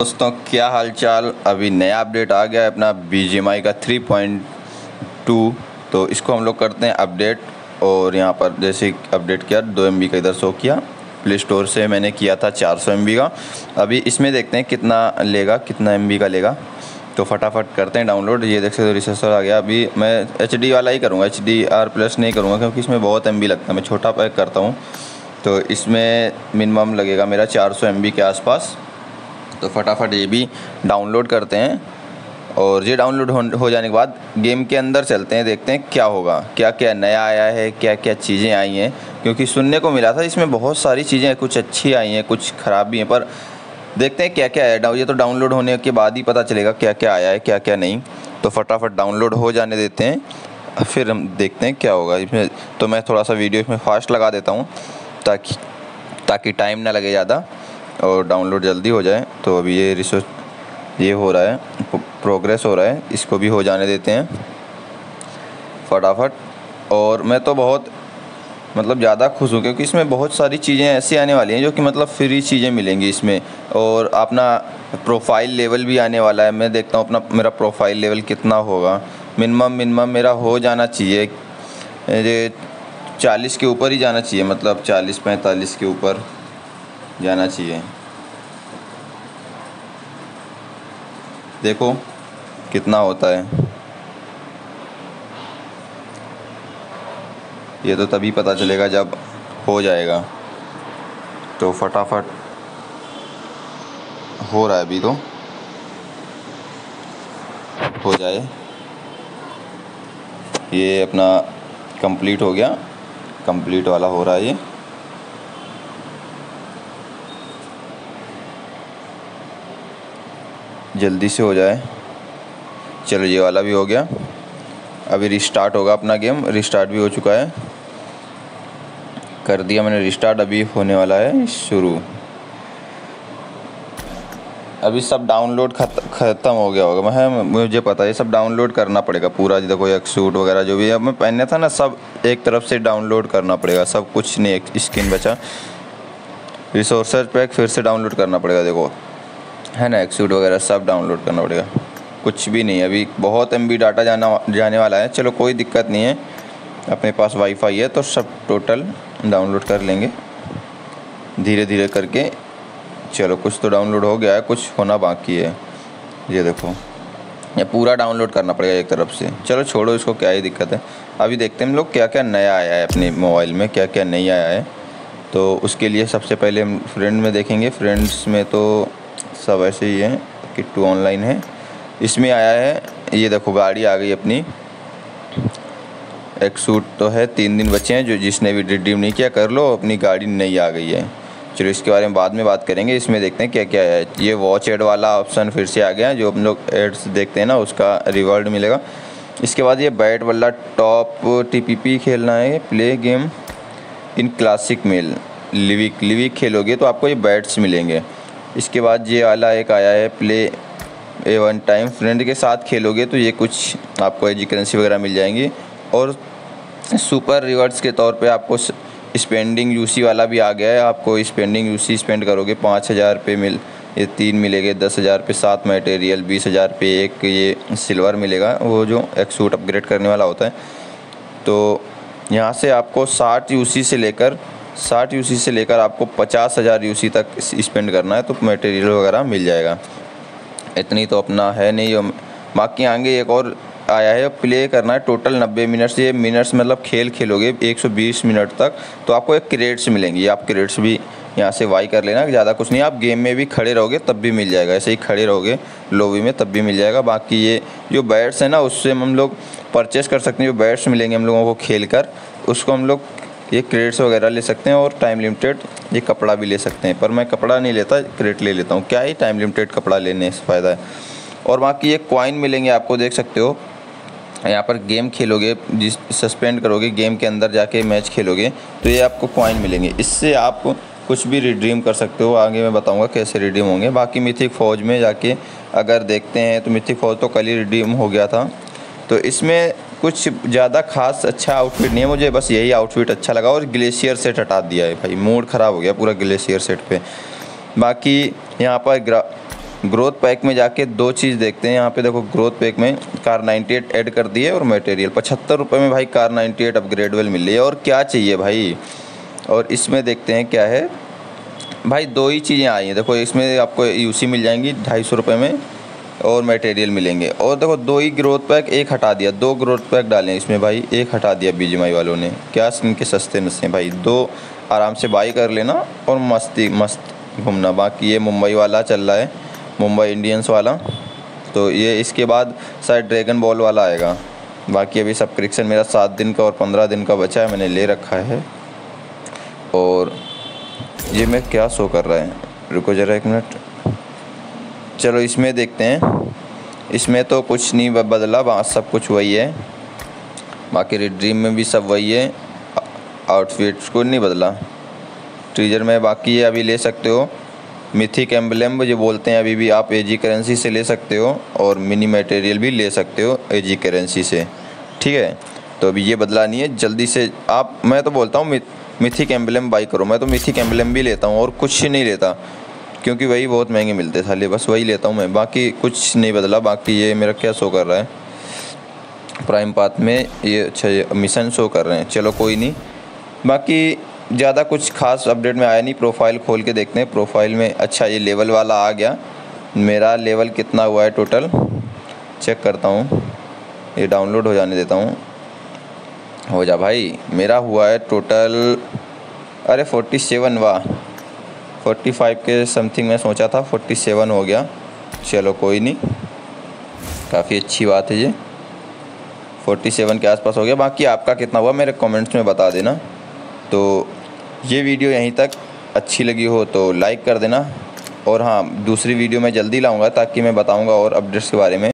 दोस्तों, क्या हाल चाल अभी नया अपडेट आ गया है अपना BGMI का 3.2 तो इसको हम लोग करते हैं अपडेट और यहाँ पर जैसे अपडेट किया, दो एम का इधर शो किया। प्ले स्टोर से मैंने किया था चार सौ का। अभी इसमें देखते हैं कितना लेगा, कितना MB का लेगा। तो फटाफट करते हैं डाउनलोड ये देख सकते हो रिसेसर आ गया। अभी मैं HD वाला ही करूँगा एच प्लस नहीं करूँगा, क्योंकि इसमें बहुत MB लगता है। मैं छोटा पैक करता हूँ। तो इसमें मिनिमम लगेगा मेरा चार सौ के आसपास। तो फटाफट ये भी डाउनलोड करते हैं। और ये डाउनलोड हो, जाने के बाद गेम के अंदर चलते हैं देखते हैं क्या होगा। क्या क्या नया आया है क्या क्या चीज़ें आई हैं। क्योंकि सुनने को मिला था इसमें बहुत सारी चीज़ें कुछ अच्छी आई हैं कुछ ख़राब भी हैं पर देखते हैं क्या क्या आया। ये तो डाउनलोड होने के बाद ही पता चलेगा क्या क्या आया है क्या क्या नहीं। तो फटाफट डाउनलोड हो जाने देते हैं। फिर हम देखते हैं क्या होगा। इसमें तो मैं थोड़ा सा वीडियो इसमें फास्ट लगा देता हूँ ताकि ताकि टाइम ना लगे ज़्यादा। और डाउनलोड जल्दी हो जाए तो अभी ये रिसोर्स ये हो रहा है प्रोग्रेस हो रहा है, इसको भी हो जाने देते हैं। फटाफट। और मैं तो बहुत मतलब ज़्यादा खुश हूँ, क्योंकि इसमें बहुत सारी चीज़ें ऐसी आने वाली हैं, जो कि मतलब फ्री चीज़ें मिलेंगी इसमें। और अपना प्रोफ़ाइल लेवल भी आने वाला है। मैं देखता हूँ अपना, मेरा प्रोफ़ाइल लेवल कितना होगा। मिनिमम मिनिमम मेरा हो जाना चाहिए। चालीस के ऊपर ही जाना चाहिए मतलब चालीस, पैंतालीस के ऊपर। जाना चाहिए। देखो, कितना होता है। ये तो तभी पता चलेगा जब हो जाएगा। तो फटाफट हो रहा है अभी तो। हो जाए। ये अपना कंप्लीट हो गया। कंप्लीट वाला हो रहा है ये। जल्दी से हो जाए। चलो, ये वाला भी हो गया। अभी रिस्टार्ट होगा अपना गेम रिस्टार्ट भी हो चुका है। कर दिया मैंने रिस्टार्ट अभी होने वाला है शुरू। अभी सब डाउनलोड ख़त्म हो गया होगा। मैं, मुझे पता है सब डाउनलोड करना पड़ेगा पूरा। देखो, एक सूट वगैरह जो भी अब मैं पहनने था ना, सब एक तरफ़ से डाउनलोड करना पड़ेगा। सब कुछ नहीं, एक स्किन बचा। रिसोर्सेज पैक फिर से डाउनलोड करना पड़ेगा, देखो। है ना एक्सूट वगैरह सब डाउनलोड करना पड़ेगा। कुछ भी नहीं अभी बहुत एमबी डाटा जाना, जाने वाला है। चलो, कोई दिक्कत नहीं है। अपने पास वाईफाई है तो सब टोटल डाउनलोड कर लेंगे। धीरे धीरे करके। चलो, कुछ तो डाउनलोड हो गया है, कुछ होना बाकी है। ये देखो। ये पूरा डाउनलोड करना पड़ेगा एक तरफ़ से। चलो, छोड़ो इसको, क्या ही दिक्कत है। अभी देखते हैं हम लोग क्या क्या नया आया है अपने मोबाइल में क्या क्या नहीं आया है। तो उसके लिए सबसे पहले हम फ्रेंड में देखेंगे। फ्रेंड्स में तो सब ऐसे ही है, किट्टू ऑनलाइन है। इसमें आया है, ये देखो गाड़ी आ गई अपनी। एक सूट तो है, तीन दिन बचे हैं, जो जिसने भी रिडीम नहीं किया, कर लो, अपनी गाड़ी नई आ गई है। चलो इसके बारे में बाद में बात करेंगे, इसमें देखते हैं क्या क्या है। ये वॉच एड वाला ऑप्शन फिर से आ गया है, जो हम लोग एड्स देखते हैं ना, उसका रिवॉर्ड मिलेगा। इसके बाद ये बैट वाला टॉप टीपीपी खेलना है प्ले गेम इन क्लासिक मेल लिविक लिविक खेलोगे तो आपको ये बैट्स मिलेंगे। इसके बाद ये वाला एक आया है play a one time friend के साथ खेलोगे तो ये कुछ आपको एजी करेंसी वगैरह मिल जाएँगी। और सुपर रिवर्ड्स के तौर पे आपको स्पेंडिंग यूसी वाला भी आ गया है। आपको स्पेंडिंग यूसी स्पेंड करोगे, पाँच हज़ार रुपये मिल, ये तीन मिलेंगे, दस हज़ार पे सात मटेरियल बीस हज़ार पे एक ये सिल्वर मिलेगा। वो जो एक सूट अपग्रेड करने वाला होता है। तो यहाँ से आपको साठ यूसी से लेकर साठ यूसी से लेकर आपको पचास हज़ार यूसी तक स्पेंड करना है तो मटेरियल वगैरह मिल जाएगा। इतनी तो अपना है नहीं बाकी आगे एक और आया है प्ले करना है टोटल नब्बे मिनट से मिनट्स मतलब खेल खेलोगे 120 मिनट तक तो आपको एक क्रेड्स मिलेंगी। आप क्रेड्स भी यहाँ से वाई कर लेना, ज़्यादा कुछ नहीं, आप गेम में भी खड़े रहोगे, तब भी मिल जाएगा। ऐसे ही खड़े रहोगे लोबी में, तब भी मिल जाएगा। बाकी ये जो बैट्स हैं ना, उससे हम लोग परचेस कर सकते हैं, जो बैट्स मिलेंगे हम लोगों को खेल कर उसको हम लोग ये क्रेड्स वगैरह ले सकते हैं और टाइम लिमिटेड ये कपड़ा भी ले सकते हैं। पर मैं कपड़ा नहीं लेता क्रेड ले लेता हूँ। क्या ही टाइम लिमिटेड कपड़ा लेने से फ़ायदा है? और बाकी ये कॉइन मिलेंगे, आपको देख सकते हो। यहाँ पर गेम खेलोगे, जिस सस्पेंड करोगे गेम के अंदर जाके मैच खेलोगे तो ये आपको कॉइन मिलेंगे। इससे आप कुछ भी रिडीम कर सकते हो। आगे मैं बताऊँगा कैसे रिडीम होंगे। बाकी मिथिक फ़ौज में जाके अगर देखते हैं तो मिथिक फ़ौज तो कल ही रिडीम हो गया था। तो इसमें कुछ ज़्यादा खास अच्छा आउटफिट नहीं है, मुझे बस यही आउटफिट अच्छा लगा और ग्लेशियर सेट हटा दिया है भाई। मूड ख़राब हो गया पूरा ग्लेशियर सेट पे। बाकी यहाँ पर ग्रोथ पैक में जाके दो चीज़ देखते हैं। यहाँ पे देखो ग्रोथ पैक में कार 98 ऐड कर दिए और मटेरियल पचहत्तर रुपये में भाई कार 98 अपग्रेडेबल मिल रही है। और क्या चाहिए भाई? और इसमें देखते हैं क्या है। भाई दो ही चीज़ें आई हैं। देखो इसमें आपको यूसी मिल जाएँगी ढाई सौ रुपये में। और मटेरियल मिलेंगे। और देखो, दो ही ग्रोथ पैक एक हटा दिया। दो ग्रोथ पैक डाले इसमें भाई, एक हटा दिया बीजीमाई वालों ने। क्या इनके सस्ते नस्ते भाई? दो, आराम से बाई कर लेना और मस्ती, मस्त घूमना। बाकी ये मुंबई वाला चल रहा है, मुंबई इंडियंस वाला। तो ये इसके बाद शायद ड्रैगन बॉल वाला आएगा। बाकी अभी सब्सक्रिप्शन मेरा सात दिन का और पंद्रह दिन का बचा है, मैंने ले रखा है। और ये मैं क्या शो कर रहा है? रुको ज़रा एक मिनट चलो इसमें देखते हैं। इसमें तो कुछ नहीं बदला बात सब कुछ वही है। बाकी ड्रीम में भी सब वही है। आउटफिट को नहीं बदला। ट्रीजर में बाकी ये अभी ले सकते हो। मिथिक एम्बलम जो बोलते हैं अभी भी आप एजी करेंसी से ले सकते हो और मिनी मटेरियल भी ले सकते हो एजी करेंसी से। ठीक है? तो अभी ये बदला नहीं है। जल्दी से आप, मैं तो बोलता हूँ मिथिक एम्बलम बाई करो। मैं तो मिथिक एम्बलम भी लेता हूँ और कुछ नहीं लेता। क्योंकि वही बहुत महँगे मिलते थाले बस वही लेता हूँ मैं। बाकी कुछ नहीं बदला, बाकी ये मेरा क्या शो कर रहा है? प्राइम पाथ में ये अच्छा ये मिशन शो कर रहे हैं। चलो कोई नहीं। बाकी ज़्यादा कुछ खास अपडेट में आया नहीं। प्रोफ़ाइल खोल के देखते हैं। प्रोफ़ाइल में अच्छा ये लेवल वाला आ गया। मेरा लेवल कितना हुआ है टोटल चेक करता हूँ। ये डाउनलोड हो जाने देता हूँ। हो जा भाई। मेरा हुआ है टोटल अरे फोर्टी सेवन वाह। फोर्टी फाइव के समथिंग मैं सोचा था, फोर्टी सेवन हो गया। चलो कोई नहीं। काफ़ी अच्छी बात है ये। फोर्टी सेवन के आसपास हो गया। बाकी आपका कितना हुआ, मेरे कमेंट्स में बता देना। तो ये वीडियो यहीं तक। अच्छी लगी हो तो लाइक कर देना। और हाँ दूसरी वीडियो मैं जल्दी लाऊँगा ताकि मैं बताऊँगा और अपडेट्स के बारे में।